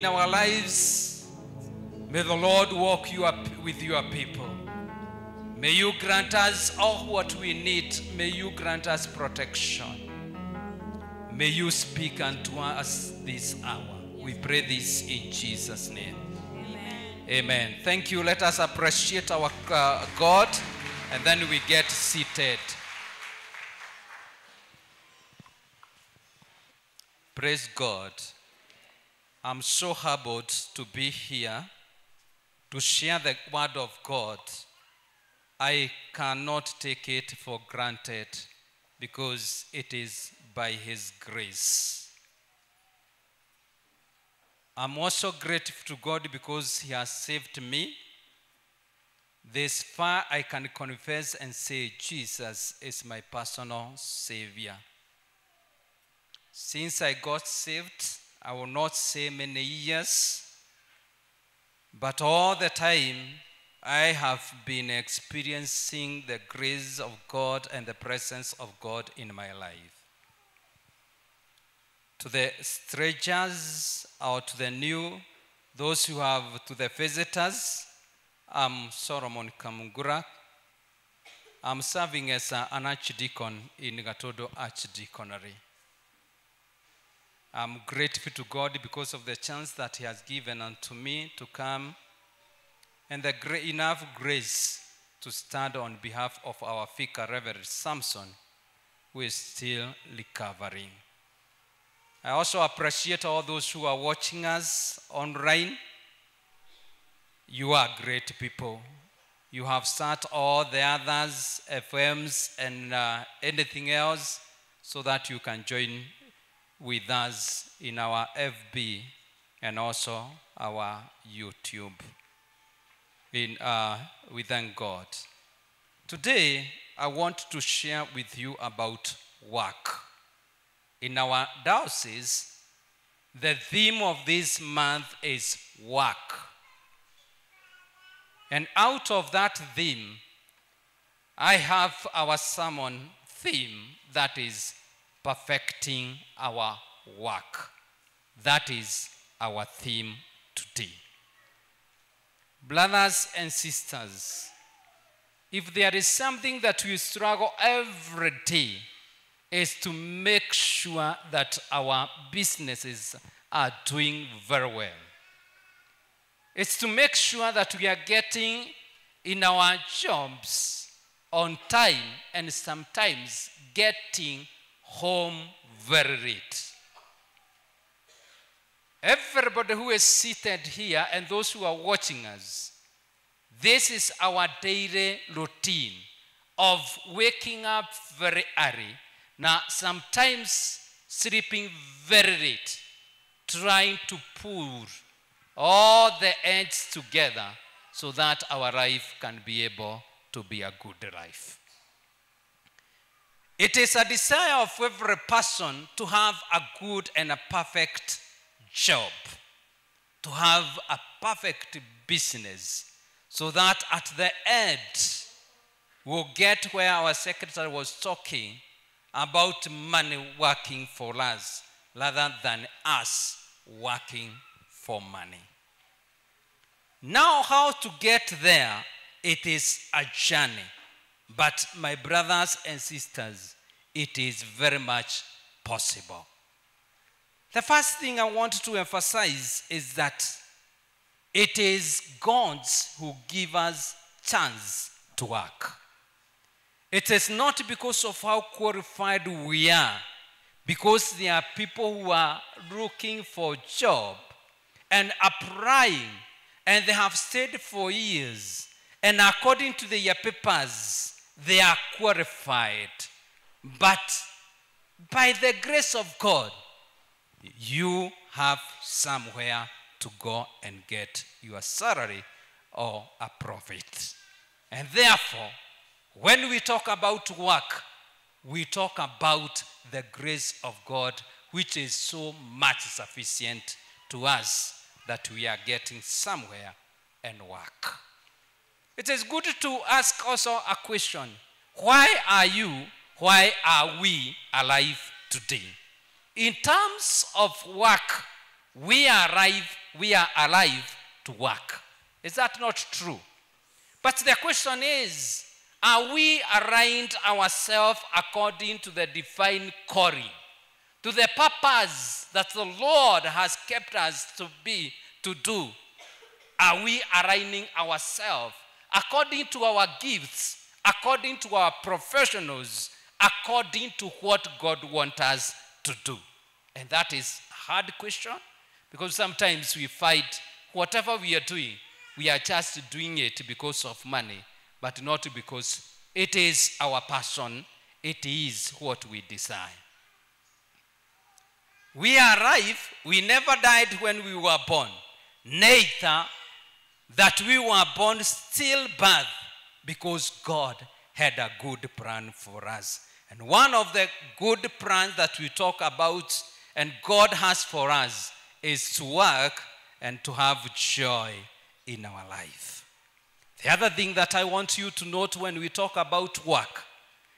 in our lives. May the Lord walk you up with your people. May you grant us all what we need. May you grant us protection. May you speak unto us this hour. We pray this in Jesus' name. Amen. Thank you. Let us appreciate our uh, God and then we get seated. Praise God. I'm so humbled to be here to share the word of God. I cannot take it for granted because it is by His grace. I'm also grateful to God because He has saved me. This far, I can confess and say Jesus is my personal Savior. Since I got saved, I will not say many years, but all the time I have been experiencing the grace of God and the presence of God in my life. To the strangers or to the new, those who have, to the visitors, I'm Solomon Kamungura. I'm serving as an archdeacon in Gatodo Archdeaconry. I'm grateful to God because of the chance that He has given unto me to come and the gra- enough grace to stand on behalf of our Vicar, Reverend Samson, who is still recovering. I also appreciate all those who are watching us online. You are great people. You have sat all the others, FMs, and uh, anything else so that you can join with us in our FB and also our YouTube. In, uh, we thank God. Today, I want to share with you about work. In our diocese, the theme of this month is work. And out of that theme, I have our sermon theme that is perfecting our work. That is our theme today. Brothers and sisters, if there is something that we struggle every day, is to make sure that our businesses are doing very well. It's to make sure that we are getting in our jobs on time and sometimes getting home very late. Everybody who is seated here and those who are watching us, this is our daily routine of waking up very early. Now, sometimes sleeping very late, trying to pull all the ends together so that our life can be able to be a good life. It is a desire of every person to have a good and a perfect job, to have a perfect business, so that at the end we'll get where our secretary was talking about money working for us rather than us working for money. Now, how to get there? It is a journey. But, my brothers and sisters, it is very much possible. The first thing I want to emphasize is that it is God who give us chance to work. It is not because of how qualified we are, because there are people who are looking for job and applying, and they have stayed for years, and according to their papers, they are qualified. But by the grace of God, you have somewhere to go and get your salary or a profit. And therefore, when we talk about work, we talk about the grace of God, which is so much sufficient to us that we are getting somewhere and work. It is good to ask also a question why are you, why are we alive today? In terms of work, we are alive we are alive to work. Is that not true? But the question is are we aligned ourselves according to the divine calling, to the purpose that the Lord has kept us to be, to do? Are we aligning ourselves according to our gifts, according to our professionals, according to what God wants us to do? And that is a hard question because sometimes we fight whatever we are doing, we are just doing it because of money, but not because it is our passion, it is what we desire. We are alive, we never died when we were born, neither that we were born still stillbirth because God had a good plan for us. And one of the good plans that we talk about and God has for us is to work and to have joy in our life. The other thing that I want you to note when we talk about work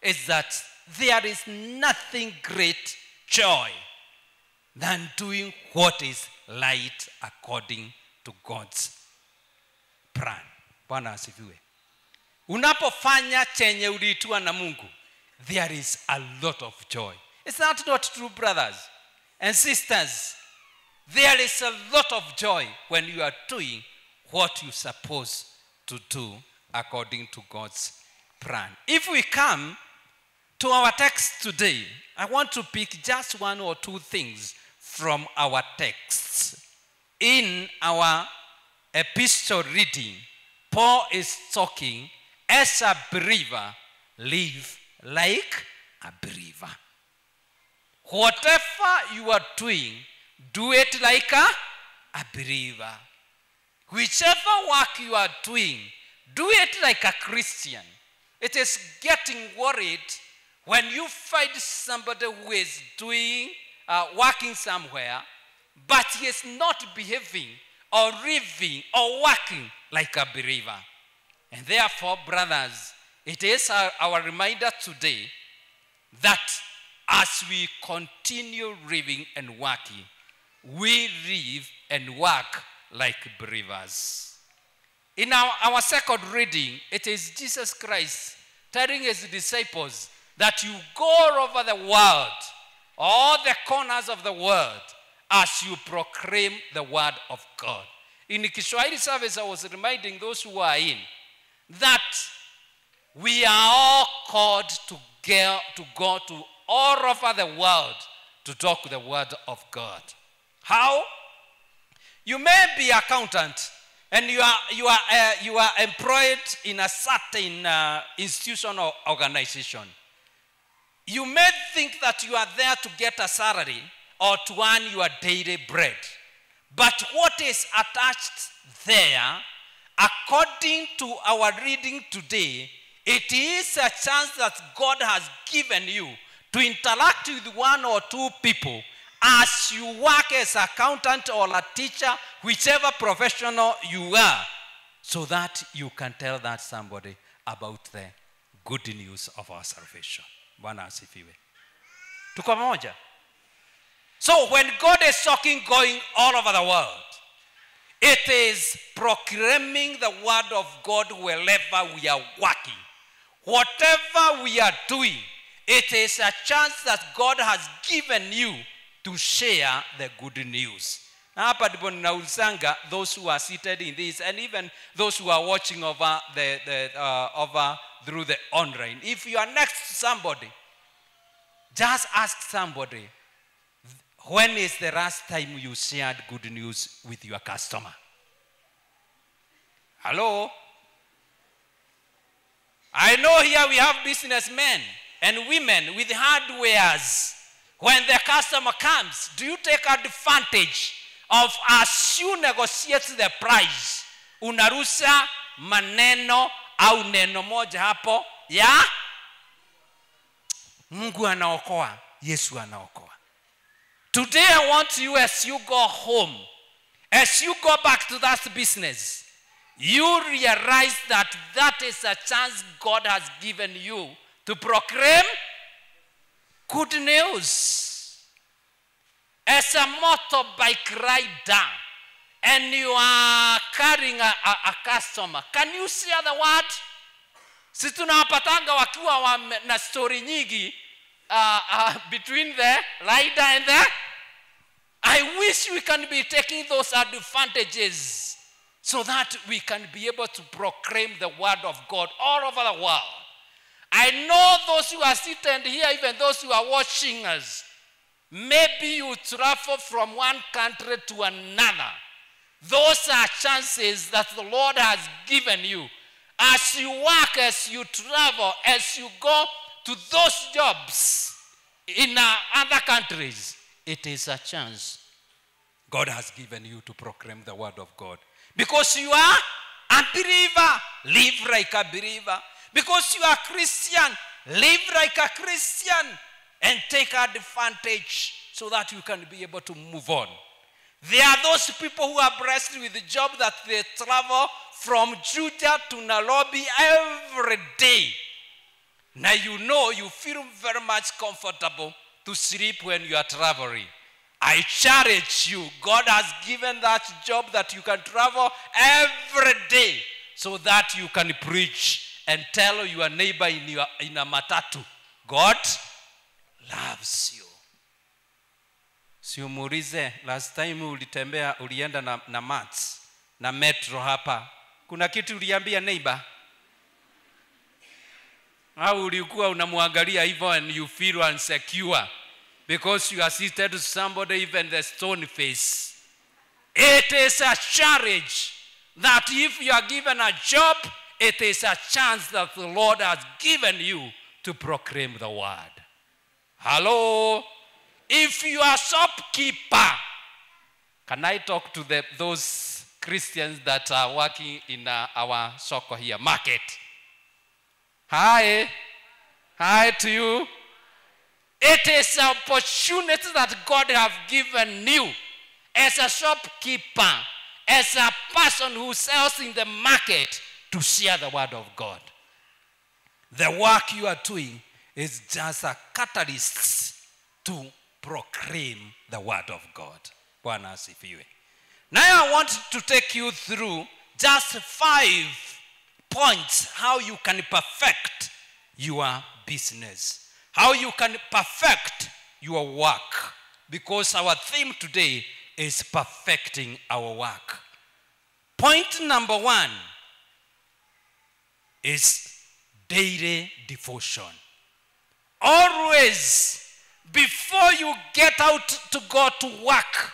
is that there is nothing great joy than doing what is right according to God's plan. Bwana asifiwe. Unapofanya chenye uliitwa na Mungu, there is a lot of joy. Is that not true, brothers and sisters? There is a lot of joy when you are doing what you supposed to do according to God's plan. If we come to our text today, I want to pick just one or two things from our texts In our epistle reading, Paul is talking as a believer, live like a believer. Whatever you are doing, do it like a, a believer. Whichever work you are doing, do it like a Christian. It is getting worried when you find somebody who is doing, uh, working somewhere, but he is not behaving or living or working like a believer. And therefore, brothers, it is our, our reminder today that as we continue living and working, we live and work like believers. In our, our second reading, it is Jesus Christ telling his disciples that you go all over the world, all the corners of the world, as you proclaim the word of God. In the Kiswahili service, I was reminding those who are in that we are all called to go, to go to all over the world to talk the word of God. How? You may be accountant and you are, you are, uh, you are employed in a certain uh, institution or organization. You may think that you are there to get a salary or to earn your daily bread. But what is attached there, according to our reading today, it is a chance that God has given you to interact with one or two people as you work as accountant or a teacher, whichever professional you are, so that you can tell that somebody about the good news of our salvation. Bwana asifiwe. Tuko pamoja? So when God is talking going all over the world, it is proclaiming the word of God wherever we are working. Whatever we are doing, it is a chance that God has given you to share the good news. Those who are seated in this and even those who are watching over the, the uh, over through the online. If you are next to somebody, just ask somebody, when is the last time you shared good news with your customer? Hello? I know here we have businessmen and women with hardwares. When the customer comes, do you take advantage of as you negotiate the price? Unarusa maneno au neno moja hapo ya Mungu anaokoa, Yesu anaokoa. Today I want you as you go home, as you go back to that business, you realize that that is a chance God has given you to proclaim good news. As a motorbike rider, and you are carrying a, a, a customer can you share the word si tunawapatanga wakiwa na story nyingi uh, uh, between the rider and the i wish we can be taking those advantages so that we can be able to proclaim the word of god all over the world. I know those who are seated here even those who are watching us maybe you travel from one country to another. Those are chances that the lord has given you. As you work, as you travel, as you go to those jobs in uh, other countries, it is a chance God has given you to proclaim the word of God. Because you are a believer, live like a believer. Because you are Christian, live like a Christian and take advantage so that you can be able to move on. There are those people who are blessed with the job that they travel from Juja to Nairobi every day. Now you know you feel very much comfortable to sleep when you are traveling. I challenge you. God has given that job that you can travel every day so that you can preach and tell your neighbor in, your, in a matatu, God loves you. siumuulize last time ulitembea ulienda na, na mats na metro hapa kuna kitu uliambia neighbor au ulikuwa unamwangalia hivyo and you feel unsecure because you assisted somebody even the stone face. It is a challenge that if you are given a job it is a chance that the lord has given you to proclaim the word. Hello? If you are shopkeeper can i talk to the, those christians that are working in uh, our soko here? Market hi. Hi to you. It is an opportunity that god have given you as a shopkeeper as a person who sells in the market to share the word of god. The work you are doing is just a catalyst to proclaim the word of God. Now I want to take you through just five points how you can perfect your business, how you can perfect your work, because our theme today is perfecting our work. Point number one is daily devotion. Always before you get out to go to work,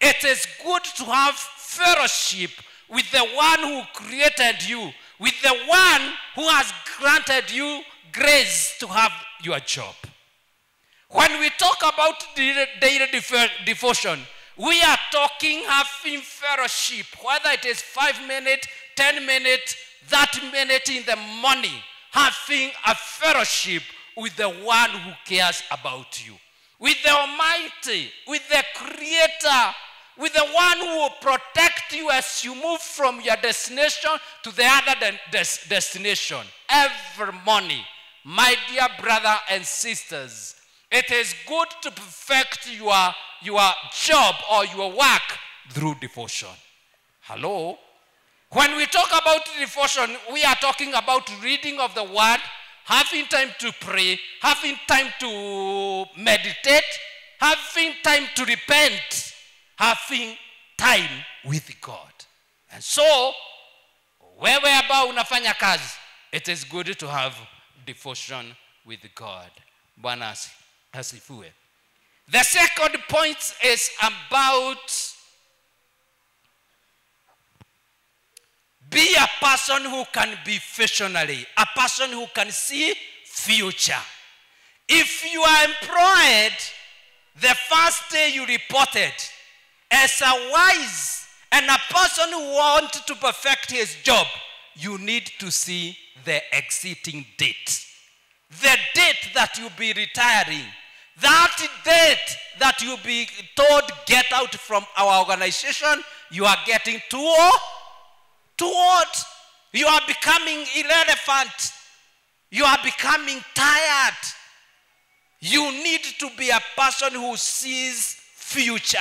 it is good to have fellowship with the one who created you, with the one who has granted you grace to have your job. When we talk about daily devotion, we are talking having fellowship, whether it is five minutes, 10 minutes, 30 minutes in the morning, having a fellowship with the one who cares about you, with the Almighty, with the Creator, with the one who will protect you as you move from your destination to the other de- des- destination every morning. My dear brother and sisters, it is good to perfect your, your job or your work through devotion. Hello? When we talk about devotion, we are talking about reading of the word, having time to pray, having time to meditate, having time to repent, having time with God. And so, wewe ambao unafanya kazi, it is good to have devotion with God. Bwana asifiwe. The second point is about be a person who can be visionary, a person who can see future. If you are employed, the first day you reported as a wise and a person who wants to perfect his job, you need to see the exiting date. The date that you'll be retiring. That date that you'll be told, get out from our organization, you are getting too old toward you are becoming irrelevant you are becoming tired you need to be a person who sees future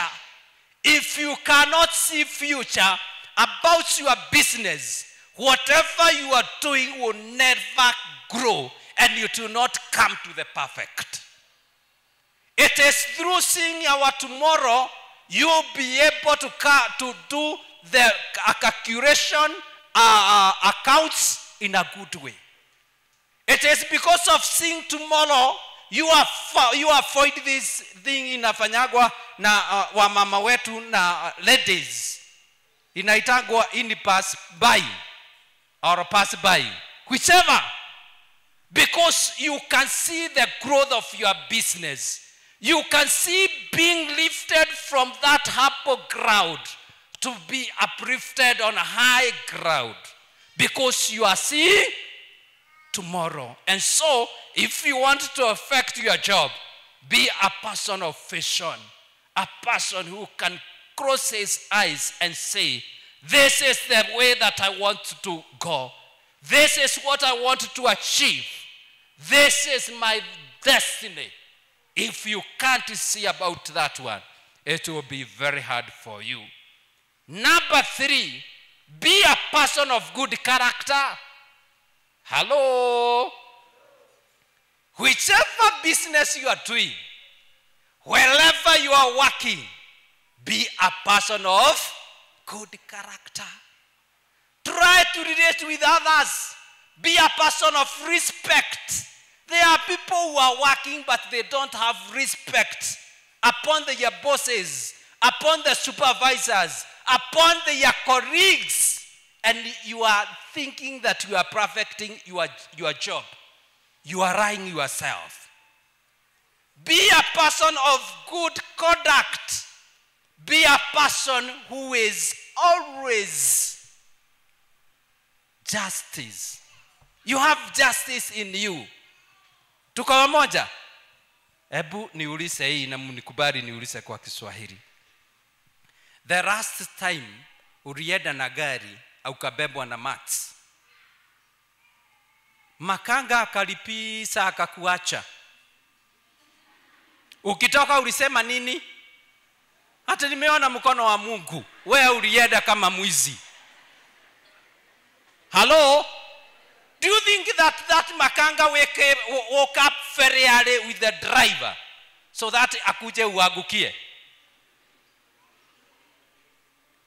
if you cannot see future about your business whatever you are doing will never grow and you do not come to the perfect. It is through seeing our tomorrow you'll be able to, to do the calculation uh, uh, accounts in a good way. It is because of seeing tomorrow you, are you avoid this thing inafanyagwa na uh, wamama wetu na uh, ladies. Inaitagwa in pass by or pass by. Whichever because you can see the growth of your business. You can see being lifted from that humble ground to be uplifted on high ground. Because you are seeing tomorrow. And so, if you want to affect your job, be a person of vision, a person who can cross his eyes and say, This is the way that I want to go. This is what I want to achieve. This is my destiny. If you can't see about that one, it will be very hard for you. Number three, be a person of good character. Hello? Whichever business you are doing, wherever you are working, be a person of good character. Try to relate with others. Be a person of respect. There are people who are working, but they don't have respect upon their bosses, upon the supervisors, upon their colleagues. And you are thinking that you are perfecting your, your job. You are lying yourself. Be a person of good conduct. Be a person who is always justice. You have justice in you. Tuko pamoja? Hebu niulize hii na mnikubali niulize kwa Kiswahili. The last time ulienda na gari ukabebwa na Max, makanga akalipisa akakuacha, ukitoka ulisema nini? Hata nimeona mkono wa Mungu, wewe ulienda kama mwizi. Hello? Do you think that that makanga wake, woke up very with the driver so that akuje uagukie?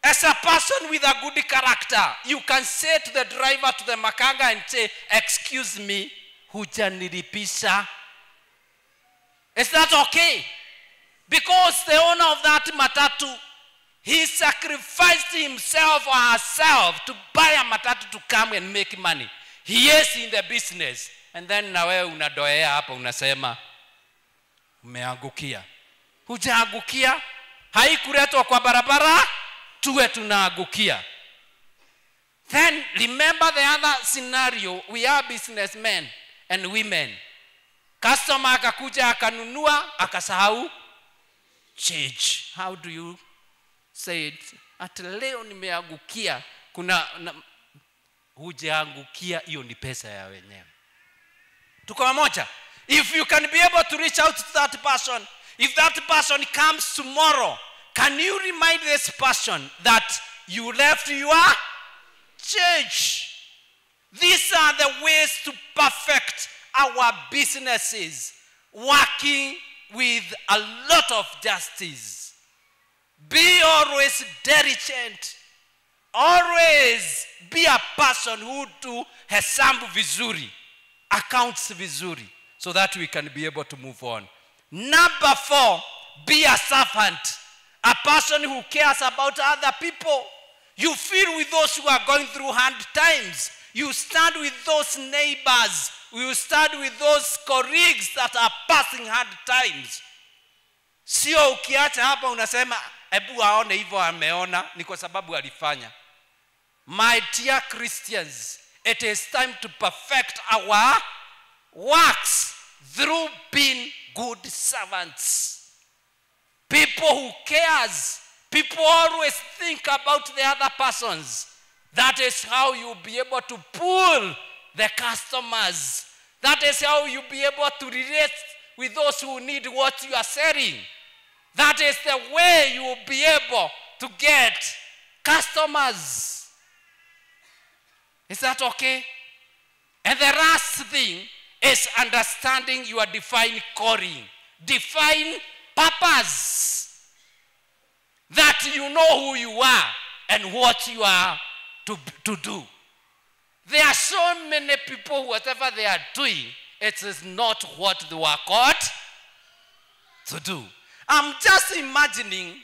As a person with a good character, you can say to the driver, to the makanga, and say, Excuse me, hujanilipisha. Is that okay? Because the owner of that matatu, he sacrificed himself or herself to buy a matatu to come and make money. He is in the business. And then na wewe unadoea hapa unasema umeangukia. Hujaangukia, haikuletwa kwa barabara, tuwe tunaagukia. Then remember the other scenario, we are businessmen and women. Customer akakuja akanunua akasahau change. How do you say it? Ati leo nimeangukia. Kuna na, hujaangukia, hiyo ni pesa ya wenyewe. Tuko pamoja? If you can be able to reach out to that person, if that person comes tomorrow, can you remind this person that you left your church? These are the ways to perfect our businesses, working with a lot of justice. Be always diligent. Always be a person who do hesabu vizuri, accounts vizuri, so that we can be able to move on. Number four, be a servant, a person who cares about other people. You feel with those who are going through hard times. You stand with those neighbors. You stand with those colleagues that are passing hard times. Sio ukiacha hapa unasema ebu aone hivyo ameona, ni kwa sababu alifanya. My dear Christians, it is time to perfect our works through being good servants. People who cares, people always think about the other persons. That is how you'll be able to pull the customers. That is how you'll be able to relate with those who need what you are selling. That is the way you will be able to get customers. Is that okay? And the last thing is understanding your divine calling, divine purpose. That you know who you are and what you are to, to do. There are so many people, whatever they are doing, it is not what they were called to do. I'm just imagining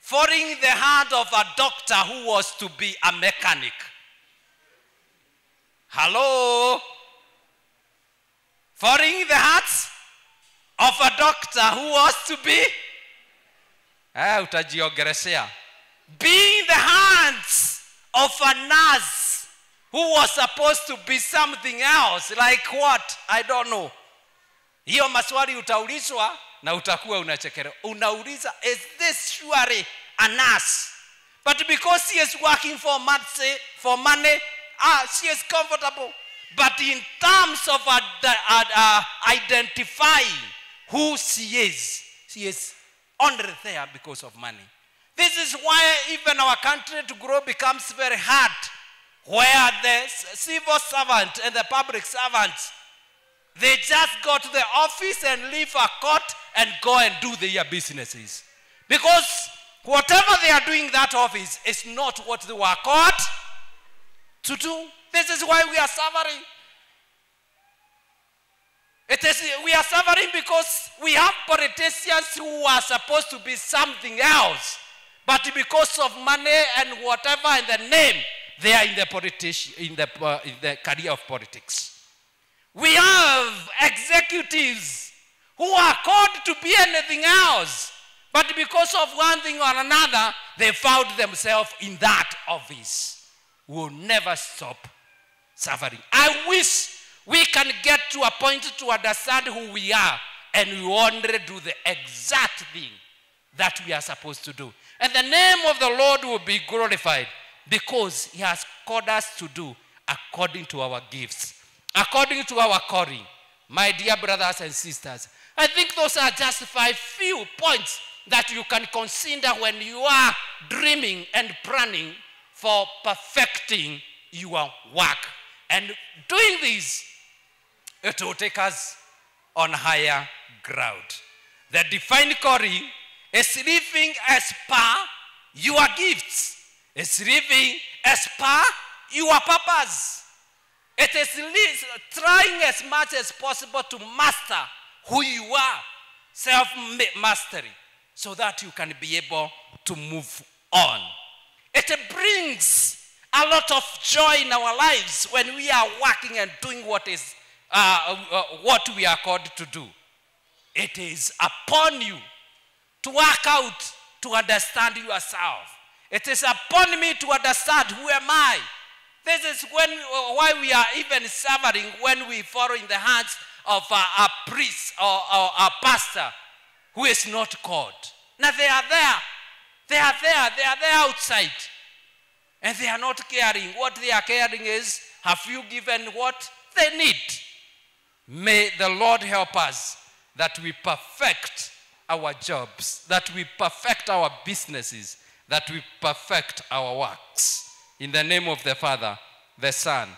following the hand of a doctor who was to be a mechanic. Hello? Following the heart of a doctor who was to be eh, utajiogeresea. Being the hands of a nurse who was supposed to be something else like what? I don't know. Hiyo maswali utaulizwa na utakuwa unachekera unauliza is this surely a nurse? But because she is working for money, for money ah, she is comfortable. But in terms of a, a, a, uh, identifying who she is she is only there because of money this is why even our country to grow becomes very hard where the civil servant and the public servants they just go to the office and leave a court and go and do their businesses. Because whatever they are doing in that office is not what they were called to do. This is why we are suffering. It is, we are suffering because we have politicians who are supposed to be something else. But because of money and whatever in the name, they are in the, politici- in the, uh, in the career of politics. We have executives who are called to be anything else. But because of one thing or another, they found themselves in that office. Will never stop suffering. I wish we can get to a point to understand who we are and we only do the exact thing that we are supposed to do. And the name of the Lord will be glorified because He has called us to do according to our gifts, according to our calling. My dear brothers and sisters, I think those are just five few points that you can consider when you are dreaming and planning for perfecting your work. And doing this, it will take us on higher ground. The divine calling is living as per your gifts, is living as per your purpose. It is trying as much as possible to master who you are, self mastery, so that you can be able to move on. It brings a lot of joy in our lives when we are working and doing what is uh, uh, what we are called to do. It is upon you to work out to understand yourself. It is upon me to understand who am I. This is when why we are even suffering when we follow in the hands of a, a priest or, or a pastor who is not called. Now they are there. They are there. They are there outside. And they are not caring. What they are caring is have you given what they need? May the Lord help us that we perfect our jobs, that we perfect our businesses, that we perfect our works. In the name of the Father, the Son,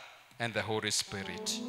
and the Holy Spirit.